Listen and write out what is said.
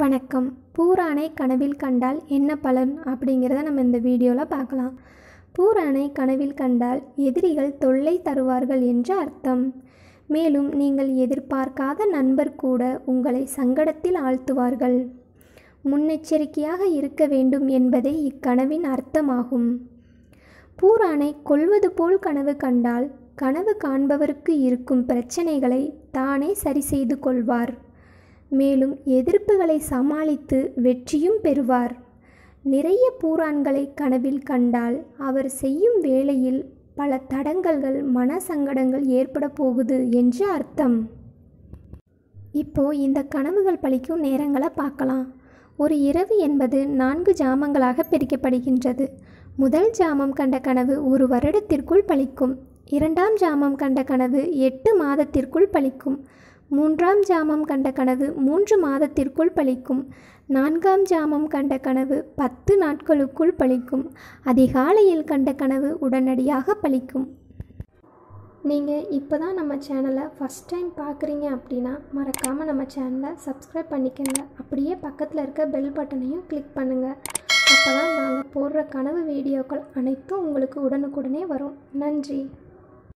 வணக்கம். பூரானை கனவில் கண்டால் என்ன பலன்? அப்படிங்கிறத நம்ம இந்த வீடியோவில் பார்க்கலாம். பூரானை கனவில் கண்டால் எதிரிகள் தொல்லை தருவார்கள் என்று அர்த்தம். மேலும் நீங்கள் எதிர்பார்க்காத நண்பர் கூட உங்களை சங்கடத்தில் ஆழ்த்துவார்கள். முன்னெச்சரிக்கையாக இருக்க வேண்டும் என்பதே இக்கனவின் அர்த்தமாகும். பூரானை கொல்வது போல் கனவு கண்டால் கனவு காண்பவருக்கு இருக்கும் பிரச்சனைகளை தானே சரி செய்து கொள்வார். மேலும் எதிர்ப்புகளை சமாளித்து வெற்றியும் பெறுவார். நிறைய பூரான்களை கனவில் கண்டால் அவர் செய்யும் வேளையில் பல தடங்கல்கள் மன சங்கடங்கள் ஏற்பட போகுது என்று அர்த்தம். இப்போ இந்த கனவுகள் பழிக்கும் நேரங்களை பார்க்கலாம். ஒரு இரவு என்பது நான்கு ஜாமங்களாக பிரிக்கப்படுகின்றது. முதல் ஜாமம் கண்ட கனவு ஒரு வருடத்திற்குள் பலிக்கும் இரண்டாம் ஜாமம் கண்ட கனவு எட்டு மாதத்திற்குள் பலிக்கும் மூன்றாம் ஜாமம் கண்ட கனவு மூன்று மாதத்திற்குள் பலிக்கும் நான்காம் ஜாமம் கண்ட கனவு பத்து நாட்களுக்குள் பலிக்கும் அதிகாலையில் கண்ட கனவு உடனடியாக பலிக்கும் நீங்கள் இப்போ தான் நம்ம சேனலை ஃபஸ்ட் டைம் பார்க்குறீங்க அப்படின்னா மறக்காமல் நம்ம சேனலை சப்ஸ்கிரைப் பண்ணிக்கோங்க. அப்படியே பக்கத்தில் இருக்க பெல் பட்டனையும் கிளிக் பண்ணுங்கள் அப்போ தான் நாங்கள் போடுற கனவு வீடியோக்கள் அனைத்தும் உங்களுக்கு உடனுக்குடனே வரும். நன்றி.